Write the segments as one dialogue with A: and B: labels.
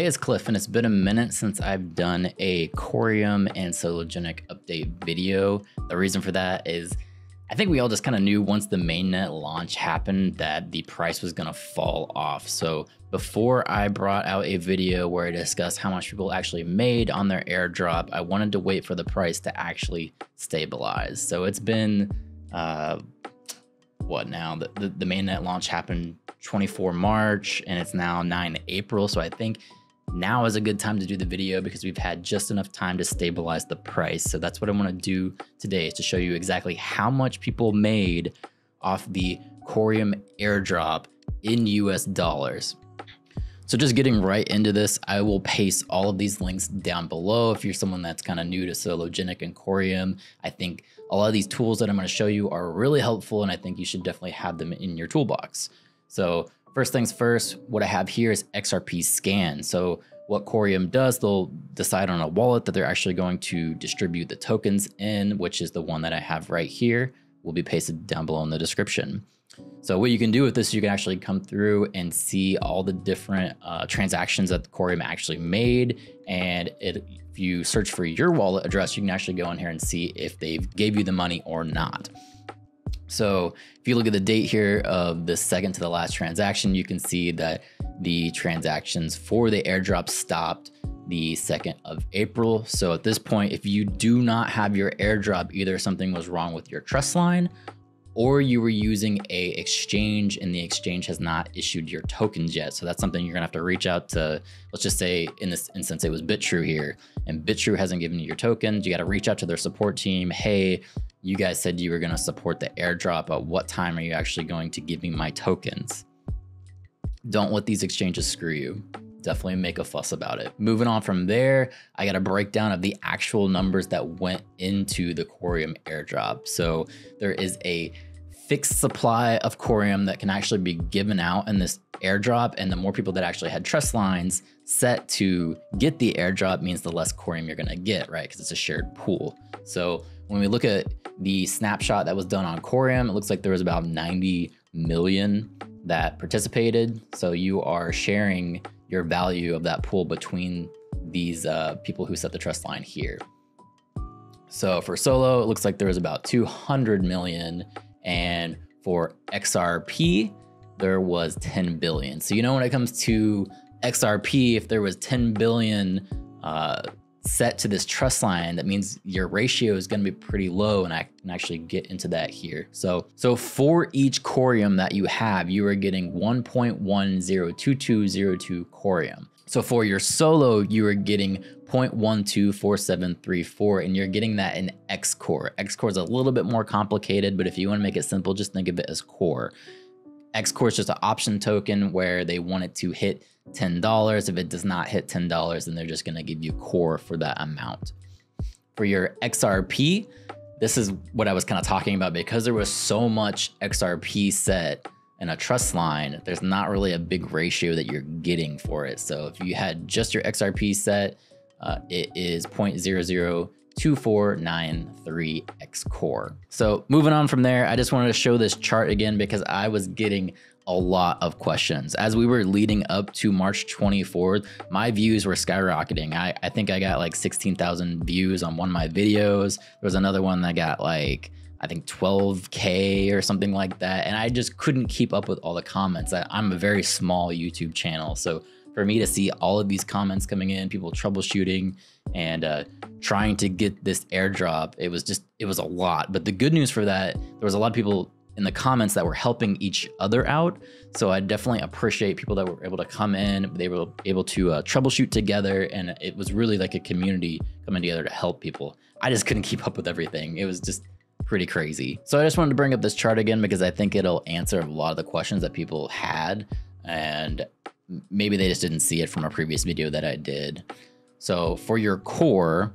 A: Hey, it's Cliff, and it's been a minute since I've done a Coreum and Sologenic update video. The reason for that is I think we all just kind of knew once the mainnet launch happened that the price was going to fall off. So before I brought out a video where I discussed how much people actually made on their airdrop, I wanted to wait for the price to actually stabilize. So it's been, uh, what now? The, the, the mainnet launch happened 24 March and it's now 9 April. So I think now is a good time to do the video because we've had just enough time to stabilize the price. So that's what I wanna do today is to show you exactly how much people made off the Coreum airdrop in US dollars. So just getting right into this, I will paste all of these links down below. If you're someone that's kind of new to Sologenic and Coreum, I think a lot of these tools that I'm gonna show you are really helpful and I think you should definitely have them in your toolbox. So First things first, what I have here is XRP scan. So what Coreum does, they'll decide on a wallet that they're actually going to distribute the tokens in, which is the one that I have right here, will be pasted down below in the description. So what you can do with this, you can actually come through and see all the different uh, transactions that Coreum actually made. And it, if you search for your wallet address, you can actually go in here and see if they've gave you the money or not. So if you look at the date here of the second to the last transaction, you can see that the transactions for the airdrop stopped the 2nd of April. So at this point, if you do not have your airdrop, either something was wrong with your trust line or you were using a exchange and the exchange has not issued your tokens yet. So that's something you're gonna have to reach out to, let's just say in this instance, it was Bitrue here and Bitrue hasn't given you your tokens. You gotta reach out to their support team. Hey, you guys said you were to support the airdrop. At what time are you actually going to give me my tokens? Don't let these exchanges screw you. Definitely make a fuss about it. Moving on from there, I got a breakdown of the actual numbers that went into the Coreum airdrop. So there is a fixed supply of Coreum that can actually be given out in this airdrop. And the more people that actually had trust lines set to get the airdrop means the less Coreum you're gonna get, right? Because it's a shared pool. So when we look at the snapshot that was done on Coreum, it looks like there was about 90 million that participated. So you are sharing your value of that pool between these uh, people who set the trust line here. So for Solo, it looks like there was about 200 million. And for XRP, there was 10 billion. So, you know, when it comes to XRP, if there was 10 billion uh, set to this trust line, that means your ratio is going to be pretty low. And I can actually get into that here. So, so for each Coreum that you have, you are getting 1.102202 Coreum. So for your solo, you are getting 0.124734 and you're getting that in X core. X core is a little bit more complicated, but if you want to make it simple, just think of it as core. X core is just an option token where they want it to hit $10. If it does not hit $10, then they're just going to give you core for that amount. For your XRP, this is what I was kind of talking about because there was so much XRP set in a trust line, there's not really a big ratio that you're getting for it. So if you had just your XRP set, uh, it is 0.002493 X core. So moving on from there, I just wanted to show this chart again because I was getting a lot of questions. As we were leading up to March 24th, my views were skyrocketing. I, I think I got like 16,000 views on one of my videos. There was another one that got like, I think 12K or something like that. And I just couldn't keep up with all the comments. I, I'm a very small YouTube channel. So for me to see all of these comments coming in, people troubleshooting and uh, trying to get this airdrop, it was just, it was a lot. But the good news for that, there was a lot of people in the comments that were helping each other out. So I definitely appreciate people that were able to come in, they were able to uh, troubleshoot together, and it was really like a community coming together to help people. I just couldn't keep up with everything. It was just pretty crazy. So I just wanted to bring up this chart again because I think it'll answer a lot of the questions that people had, and maybe they just didn't see it from a previous video that I did. So for your core,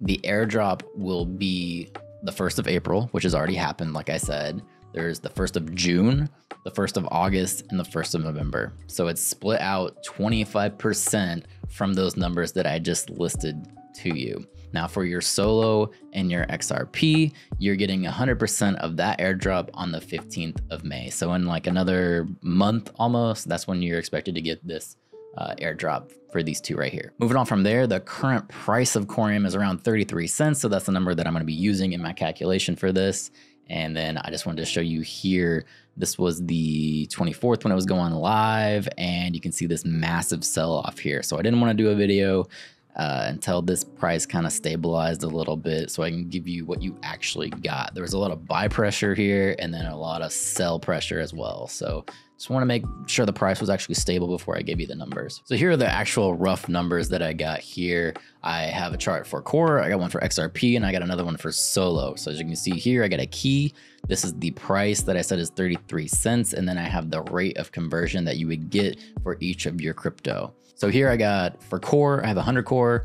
A: the airdrop will be the 1st of April, which has already happened, like I said. There's the 1st of June, the 1st of August, and the 1st of November. So it's split out 25% from those numbers that I just listed to you. Now for your solo and your XRP, you're getting 100% of that airdrop on the 15th of May. So in like another month almost, that's when you're expected to get this uh, airdrop for these two right here. Moving on from there, the current price of Coreum is around 33 cents. So that's the number that I'm going to be using in my calculation for this. And then I just wanted to show you here. This was the 24th when it was going live, and you can see this massive sell off here. So I didn't want to do a video uh, until this price kind of stabilized a little bit so I can give you what you actually got. There was a lot of buy pressure here and then a lot of sell pressure as well. So just want to make sure the price was actually stable before I give you the numbers. So here are the actual rough numbers that I got here. I have a chart for core, I got one for XRP, and I got another one for solo. So as you can see here, I got a key. This is the price that I said is 33 cents. And then I have the rate of conversion that you would get for each of your crypto. So here I got for core, I have 100 core,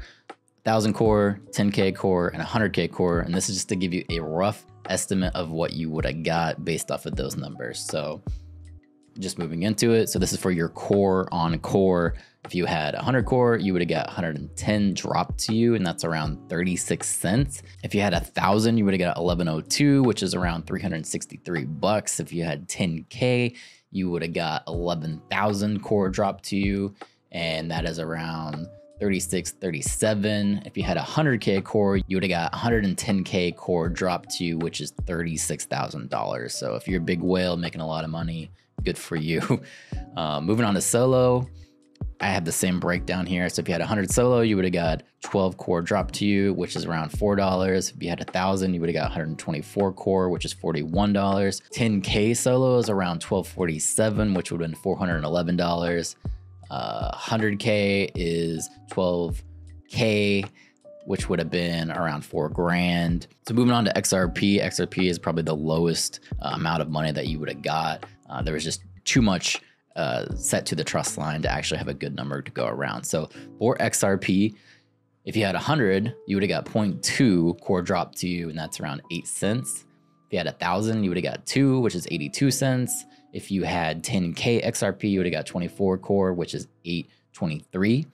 A: 1000 core, 10K core, and 100K core. And this is just to give you a rough estimate of what you would have got based off of those numbers. So just moving into it. So this is for your core on core. If you had 100 core, you would have got 110 dropped to you, and that's around 36 cents. If you had a thousand, you would have got 1102, which is around 363 bucks. If you had 10k, you would have got 11,000 core dropped to you, and that is around 36, 37. If you had a 100K core, you would have got 110K core dropped to you, which is $36,000. So if you're a big whale making a lot of money, good for you. Uh, moving on to solo, I have the same breakdown here. So if you had 100 solo, you would have got 12 core dropped to you, which is around $4. If you had 1,000, you would have got 124 core, which is $41. 10K solo is around 1247, which would have been $411. Uh, 100K is 12K, which would have been around four grand. So moving on to XRP, XRP is probably the lowest uh, amount of money that you would have got. Uh, there was just too much uh, set to the trust line to actually have a good number to go around. So for XRP, if you had 100, you would have got 0.2 core drop to you, and that's around 8 cents. If you had 1,000, you would have got 2, which is 82 cents. If you had 10K XRP, you would have got 24 core, which is 823.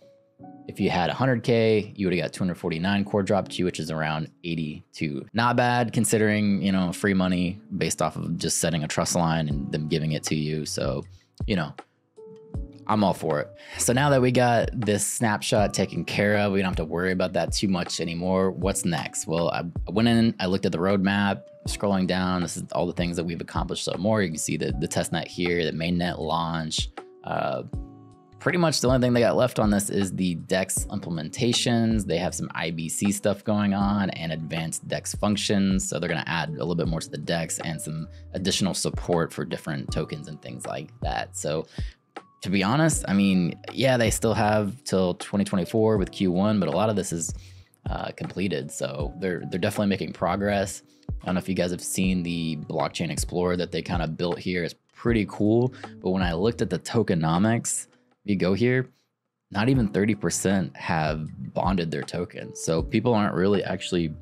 A: If you had 100K, you would have got 249 core drop to you, which is around 82. Not bad considering, you know, free money based off of just setting a trust line and them giving it to you. So, you know, I'm all for it. So now that we got this snapshot taken care of, we don't have to worry about that too much anymore. What's next? Well, I went in, I looked at the roadmap, scrolling down. This is all the things that we've accomplished so more. You can see the, the testnet here, the mainnet launch, uh, pretty much the only thing they got left on this is the DEX implementations. They have some IBC stuff going on and advanced DEX functions. So they're going to add a little bit more to the DEX and some additional support for different tokens and things like that. So to be honest, I mean, yeah, they still have till 2024 with Q1, but a lot of this is uh, completed. So they're they're definitely making progress. I don't know if you guys have seen the blockchain explorer that they kind of built here. It's pretty cool. But when I looked at the tokenomics, you go here, not even 30% have bonded their tokens. So people aren't really actually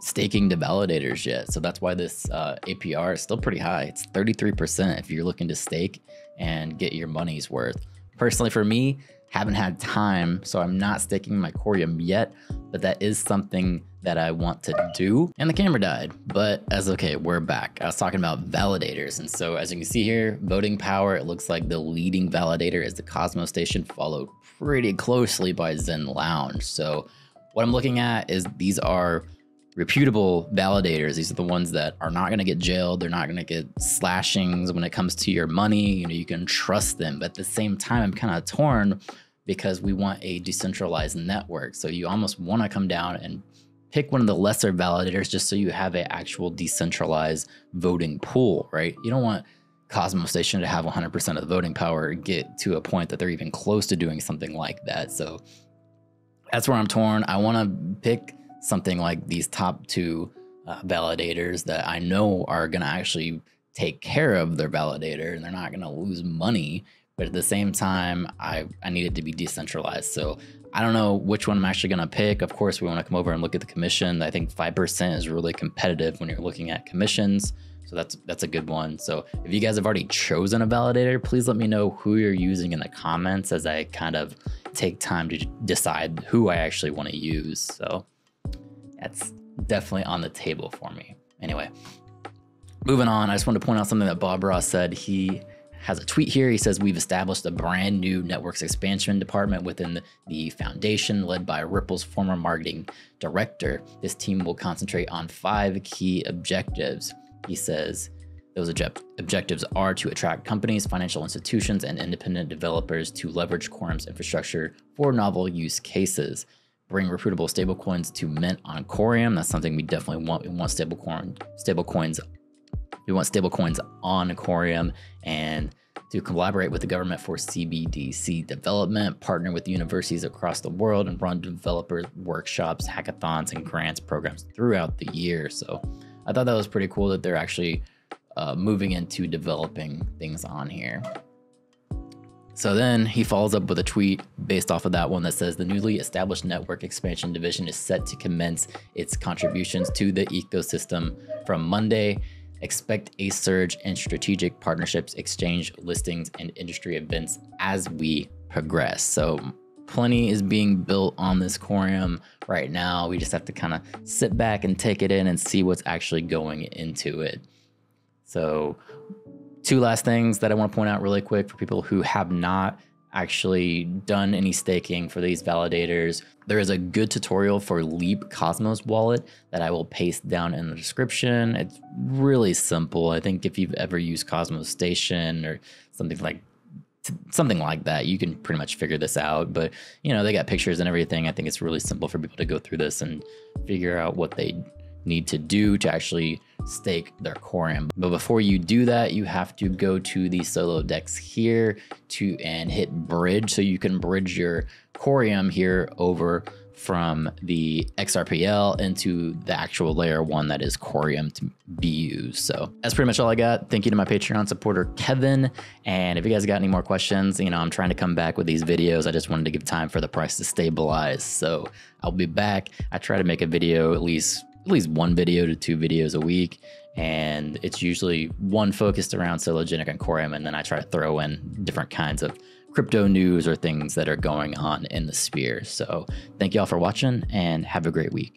A: staking to validators yet. So that's why this uh, APR is still pretty high. It's 33% if you're looking to stake and get your money's worth. Personally, for me, haven't had time, so I'm not staking my Coreum yet, but that is something that I want to do. And the camera died, but as okay, we're back. I was talking about validators. And so as you can see here, voting power, it looks like the leading validator is the Cosmos Station, followed pretty closely by Zen Lounge. So what I'm looking at is these are reputable validators. These are the ones that are not going to get jailed. They're not going to get slashings when it comes to your money. You know, you can trust them. But at the same time, I'm kind of torn because we want a decentralized network. So you almost want to come down and pick one of the lesser validators just so you have an actual decentralized voting pool, right? You don't want Cosmos Station to have 100% of the voting power get to a point that they're even close to doing something like that. So that's where I'm torn. I want to pick something like these top two uh, validators that I know are going to actually take care of their validator and they're not going to lose money but at the same time, I, I need it to be decentralized. So I don't know which one I'm actually going to pick. Of course, we want to come over and look at the commission. I think 5% is really competitive when you're looking at commissions. So that's that's a good one. So if you guys have already chosen a validator, please let me know who you're using in the comments as I kind of take time to decide who I actually want to use. So that's definitely on the table for me. Anyway, moving on, I just want to point out something that Bob Ross said. He has a tweet here. He says, We've established a brand new networks expansion department within the foundation led by Ripple's former marketing director. This team will concentrate on five key objectives. He says, those object- objectives are to attract companies, financial institutions, and independent developers to leverage Coreum's infrastructure for novel use cases. Bring reputable stablecoins to mint on Coreum. That's something we definitely want. We want stablecoin stablecoins. We want stablecoins on Coreum and to collaborate with the government for CBDC development, partner with universities across the world, and run developer workshops, hackathons, and grants programs throughout the year. So I thought that was pretty cool that they're actually uh, moving into developing things on here. So then he follows up with a tweet based off of that one that says the newly established network expansion division is set to commence its contributions to the ecosystem from Monday. Expect a surge in strategic partnerships, exchange listings, and industry events as we progress. So plenty is being built on this Coreum right now. We just have to kind of sit back and take it in and see what's actually going into it. So, two last things that I want to point out really quick for people who have not actually done any staking for these validators. There is a good tutorial for Leap Cosmos wallet that I will paste down in the description. It's really simple. I think if you've ever used Cosmos Station or something like something like that, you can pretty much figure this out. But you know, they got pictures and everything. I think it's really simple for people to go through this and figure out what they need to do to actually stake their Coreum. But before you do that, you have to go to the solo dex here to and hit bridge so you can bridge your Coreum here over from the XRPL into the actual layer one that is Coreum to be used. So that's pretty much all I got. Thank you to my Patreon supporter, Kevin. And if you guys got any more questions, you know, I'm trying to come back with these videos. I just wanted to give time for the price to stabilize. So I'll be back. I try to make a video at least at least one video to two videos a week. And it's usually one focused around Sologenic and Coreum, and then I try to throw in different kinds of crypto news or things that are going on in the sphere. So thank you all for watching and have a great week.